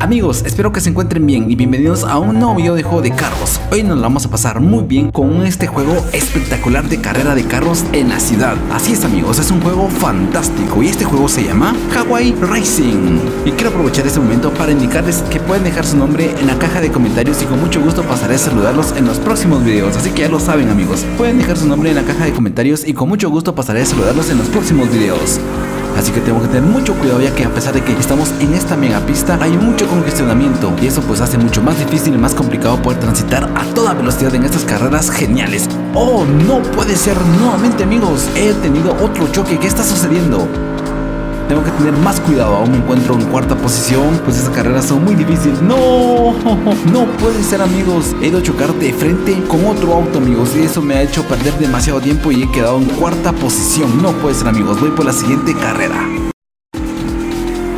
Amigos, espero que se encuentren bien y bienvenidos a un nuevo video de juego de carros. Hoy nos vamos a pasar muy bien con este juego espectacular de carrera de carros en la ciudad. Así es amigos, es un juego fantástico y este juego se llama Hawaii Racing. Y quiero aprovechar este momento para indicarles que pueden dejar su nombre en la caja de comentarios y con mucho gusto pasaré a saludarlos en los próximos videos. Así que ya lo saben amigos, pueden dejar su nombre en la caja de comentarios y con mucho gusto pasaré a saludarlos en los próximos videos. Así que tengo que tener mucho cuidado ya que a pesar de que estamos en esta mega pista hay mucho congestionamiento y eso pues hace mucho más difícil y más complicado poder transitar a toda velocidad en estas carreras geniales. Oh, no puede ser nuevamente amigos, he tenido otro choque, ¿qué está sucediendo? Tengo que tener más cuidado, aún me encuentro en cuarta posición, pues esas carreras son muy difíciles. No, no puede ser amigos. He ido a chocar de frente con otro auto amigos y eso me ha hecho perder demasiado tiempo y he quedado en cuarta posición. No puede ser amigos, voy por la siguiente carrera.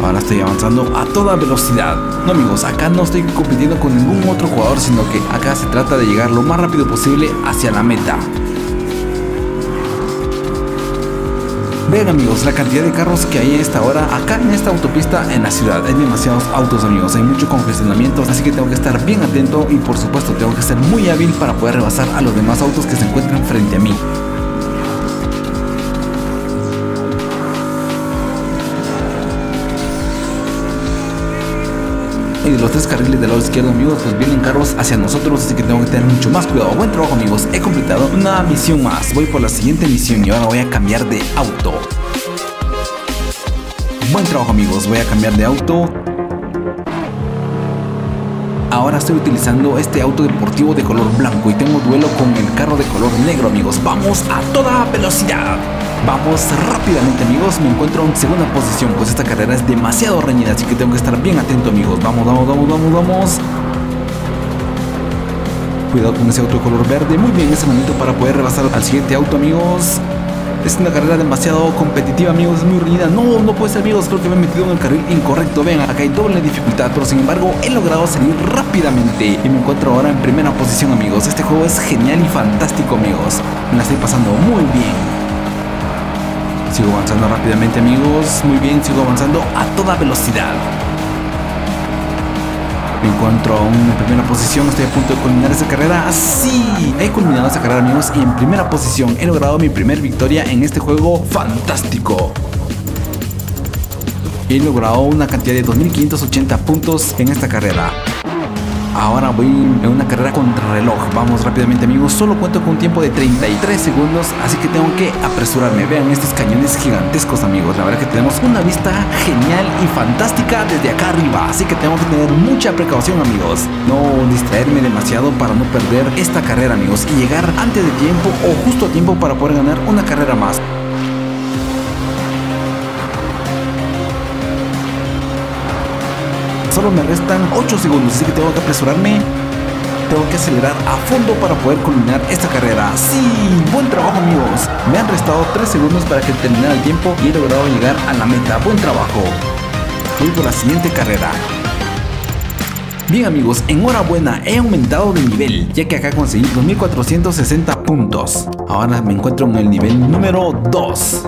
Ahora estoy avanzando a toda velocidad. No amigos, acá no estoy compitiendo con ningún otro jugador, sino que acá se trata de llegar lo más rápido posible hacia la meta. Vean amigos, la cantidad de carros que hay en esta hora acá en esta autopista en la ciudad. Hay demasiados autos amigos, hay mucho congestionamiento, así que tengo que estar bien atento y por supuesto tengo que ser muy hábil para poder rebasar a los demás autos que se encuentran frente a mí. Y los tres carriles del lado izquierdo amigos pues vienen carros hacia nosotros así que tengo que tener mucho más cuidado. Buen trabajo amigos he completado una misión más. Voy por la siguiente misión y ahora voy a cambiar de auto. Buen trabajo amigos voy a cambiar de auto Ahora estoy utilizando este auto deportivo de color blanco y tengo duelo con el carro de color negro amigos. Vamos a toda velocidad. Vamos rápidamente amigos, me encuentro en segunda posición, pues esta carrera es demasiado reñida, así que tengo que estar bien atento amigos. Vamos, vamos, vamos, vamos, vamos. Cuidado con ese auto de color verde, muy bien ese momento para poder rebasar al siguiente auto amigos. Es una carrera demasiado competitiva, amigos, es muy reñida. No, no puede ser, amigos, creo que me he metido en el carril incorrecto. Vean, acá hay doble dificultad, pero sin embargo he logrado salir rápidamente y me encuentro ahora en primera posición, amigos. Este juego es genial y fantástico, amigos. Me la estoy pasando muy bien. Sigo avanzando rápidamente amigos. Muy bien, sigo avanzando a toda velocidad. Me encuentro aún en primera posición, estoy a punto de culminar esa carrera. ¡Sí! He culminado esa carrera amigos y en primera posición he logrado mi primer victoria en este juego fantástico. He logrado una cantidad de 2580 puntos en esta carrera. Ahora voy en una carrera contra reloj. Vamos rápidamente amigos. Solo cuento con un tiempo de 33 segundos. Así que tengo que apresurarme. Vean estos cañones gigantescos amigos. La verdad que tenemos una vista genial y fantástica desde acá arriba. Así que tengo que tener mucha precaución amigos. No distraerme demasiado para no perder esta carrera amigos. Y llegar antes de tiempo o justo a tiempo para poder ganar una carrera más. Solo me restan 8 segundos, así que tengo que apresurarme. Tengo que acelerar a fondo para poder culminar esta carrera. ¡Sí! ¡Buen trabajo, amigos! Me han restado 3 segundos para que terminara el tiempo y he logrado llegar a la meta. ¡Buen trabajo! Voy por la siguiente carrera. Bien amigos, enhorabuena, he aumentado de nivel, ya que acá conseguí 2460 puntos. Ahora me encuentro en el nivel número 2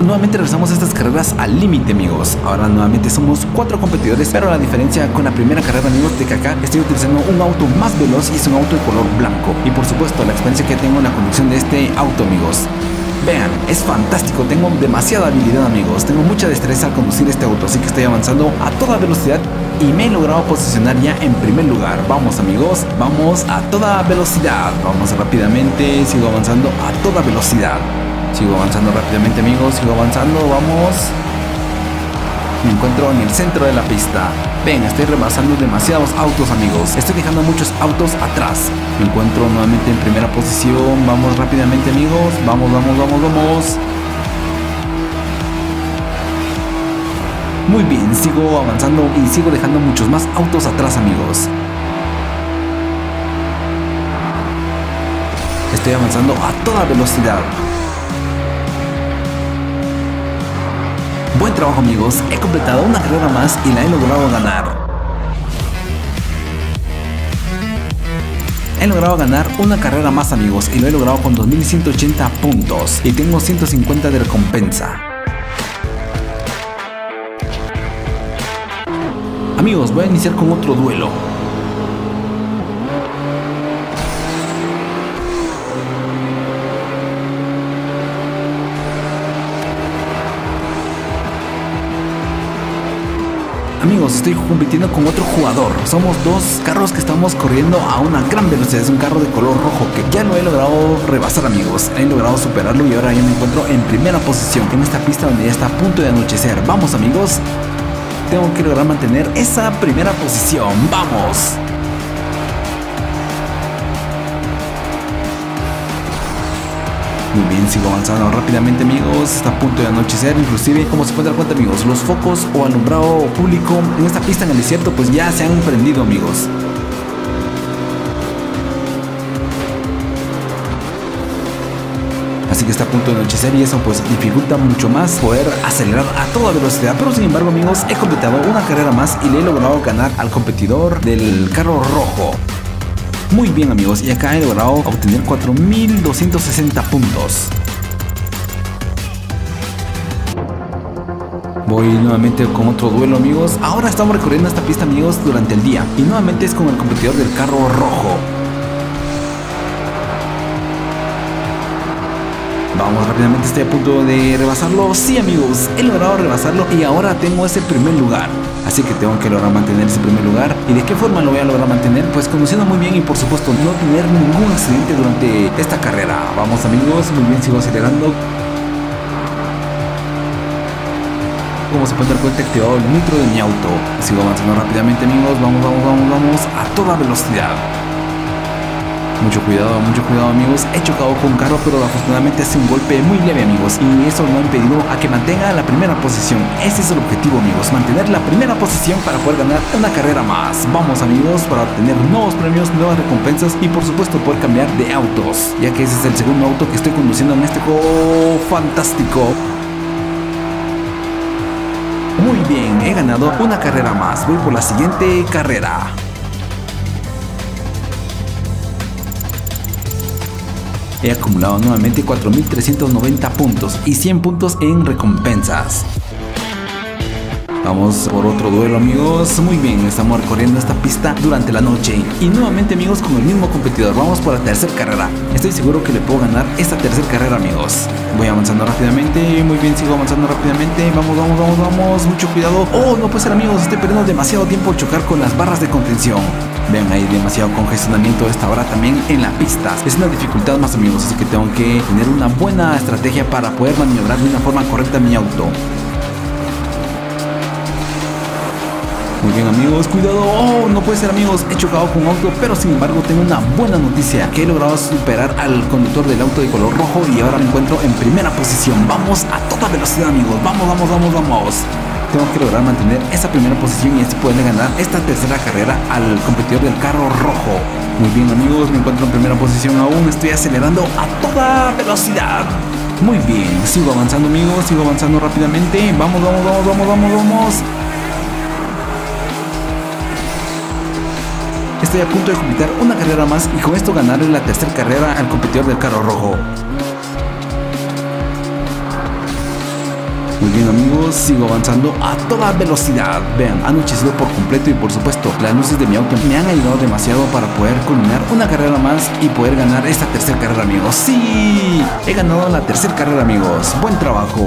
nuevamente regresamos a estas carreras al límite amigos. Ahora nuevamente somos cuatro competidores Pero la diferencia con la primera carrera amigos de que estoy utilizando un auto más veloz y es un auto de color blanco. Y por supuesto la experiencia que tengo en la conducción de este auto amigos. Vean, es fantástico, tengo demasiada habilidad amigos, tengo mucha destreza al conducir este auto, así que estoy avanzando a toda velocidad y me he logrado posicionar ya en primer lugar. Vamos amigos, vamos a toda velocidad, vamos rápidamente, sigo avanzando a toda velocidad. Sigo avanzando rápidamente amigos, sigo avanzando, vamos. Me encuentro en el centro de la pista. Ven, estoy rebasando demasiados autos amigos. Estoy dejando muchos autos atrás. Me encuentro nuevamente en primera posición. Vamos rápidamente amigos. Vamos, vamos, vamos, vamos. Muy bien, sigo avanzando y sigo dejando muchos más autos atrás amigos. Estoy avanzando a toda velocidad. Buen trabajo amigos, he completado una carrera más y la he logrado ganar. He logrado ganar una carrera más amigos y lo he logrado con 2180 puntos y tengo 150 de recompensa. Amigos, voy a iniciar con otro duelo. Amigos, estoy compitiendo con otro jugador. Somos dos carros que estamos corriendo a una gran velocidad. Es un carro de color rojo que ya lo he logrado rebasar, amigos. He logrado superarlo y ahora ya me encuentro en primera posición en esta pista donde ya está a punto de anochecer. Vamos, amigos. Tengo que lograr mantener esa primera posición. ¡Vamos! Muy bien, sigo avanzando rápidamente amigos, está a punto de anochecer, inclusive como se pueden dar cuenta amigos, los focos o alumbrado público en esta pista en el desierto pues ya se han prendido amigos. Así que está a punto de anochecer y eso pues dificulta mucho más poder acelerar a toda velocidad. Pero sin embargo amigos, he completado una carrera más y le he logrado ganar al competidor del carro rojo. Muy bien amigos, y acá he logrado obtener 4260 puntos. Voy nuevamente con otro duelo amigos. Ahora estamos recorriendo esta pista amigos durante el día. Y nuevamente es con el competidor del carro rojo. Vamos rápidamente, estoy a punto de rebasarlo. Sí amigos, he logrado rebasarlo y ahora tengo ese primer lugar. Así que tengo que lograr mantener ese primer lugar. ¿Y de qué forma lo voy a lograr mantener? Pues conduciendo muy bien y por supuesto no tener ningún accidente durante esta carrera. Vamos amigos, muy bien, sigo acelerando. Como se puede dar cuenta, activado el nitro de mi auto. Sigo avanzando rápidamente amigos, vamos, vamos, vamos, vamos a toda velocidad. Mucho cuidado, mucho cuidado amigos. He chocado con un carro, pero afortunadamente hace un golpe muy leve amigos. Y eso me ha impedido a que mantenga la primera posición. Ese es el objetivo amigos, mantener la primera posición para poder ganar una carrera más. Vamos amigos, para obtener nuevos premios, nuevas recompensas y por supuesto poder cambiar de autos. Ya que ese es el segundo auto que estoy conduciendo en este juego fantástico. Muy bien, he ganado una carrera más. Voy por la siguiente carrera. He acumulado nuevamente 4.390 puntos y 100 puntos en recompensas. Vamos por otro duelo amigos, muy bien, estamos recorriendo esta pista durante la noche. Y nuevamente amigos con el mismo competidor, vamos por la tercera carrera, estoy seguro que le puedo ganar esta tercera carrera amigos, voy avanzando rápidamente, muy bien, sigo avanzando rápidamente, vamos, vamos, vamos, vamos, mucho cuidado, oh no puede ser amigos, estoy perdiendo demasiado tiempo chocar con las barras de contención, vean hay demasiado congestionamiento esta hora también en la pista, es una dificultad más amigos, así que tengo que tener una buena estrategia para poder maniobrar de una forma correcta mi auto. Muy bien amigos, cuidado, oh, no puede ser amigos, he chocado con un auto, pero sin embargo tengo una buena noticia, que he logrado superar al conductor del auto de color rojo y ahora me encuentro en primera posición. Vamos a toda velocidad amigos, vamos, vamos, vamos, vamos. Tengo que lograr mantener esa primera posición y así poder ganar esta tercera carrera al competidor del carro rojo. Muy bien amigos, me encuentro en primera posición aún, estoy acelerando a toda velocidad. Muy bien, sigo avanzando amigos, sigo avanzando rápidamente. Vamos, vamos, vamos, vamos, vamos, vamos. Estoy a punto de completar una carrera más y con esto ganarle la tercera carrera al competidor del carro rojo. Muy bien amigos, sigo avanzando a toda velocidad. Vean, anochecido por completo y por supuesto las luces de mi auto me han ayudado demasiado para poder culminar una carrera más y poder ganar esta tercera carrera amigos. ¡Sí! He ganado la tercera carrera amigos. Buen trabajo.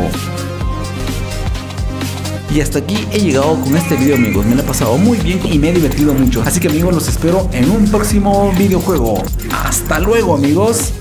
Y hasta aquí he llegado con este video amigos, me lo he pasado muy bien y me he divertido mucho. Así que amigos los espero en un próximo videojuego. Hasta luego amigos.